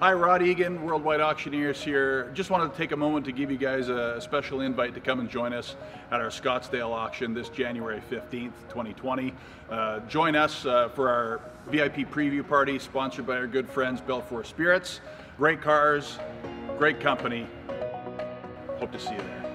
Hi, Rod Egan, Worldwide Auctioneers here. Just wanted to take a moment to give you guys a special invite to come and join us at our Scottsdale auction this January 15th, 2020. Uh, join us uh, for our VIP preview party sponsored by our good friends Belfour Spirits. Great cars, great company. Hope to see you there.